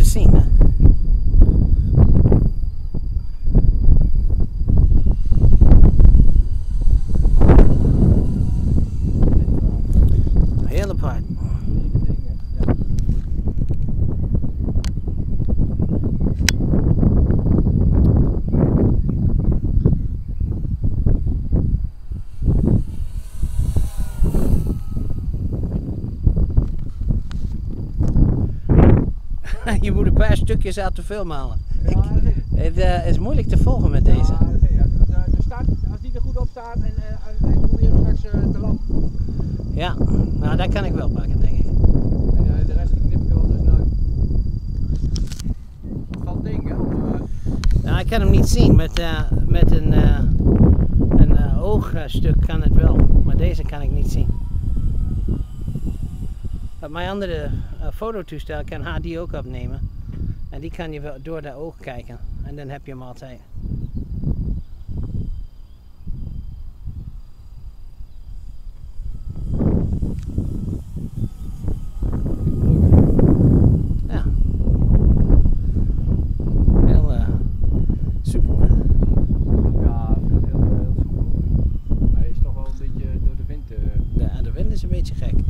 to Sema. Helipod. je moet een paar stukjes uit de film halen. Ja, het. Eh, is moeilijk te volgen met deze. Ja. Als, als, als, staat, als die er goed op staat en, en, en, en probeer hem straks eh, te lappen. Ja, nou dat kan ik wel pakken denk ik. En eh, de rest die knip ik er wel tussenuit. Het valt tegen, hè? Eh, Nou, ik kan hem niet zien. Met, eh, met een, eh, een eh, oogstuk kan het wel. Maar deze kan ik niet zien. Op mijn andere eh, fototoestel kan haar die ook opnemen. En die kan je wel door de oog kijken. En dan heb je hem altijd. Ja. Heel eh, super. Ja, heel, heel soepel. Hij is toch wel een beetje door de wind. De wind is een beetje gek.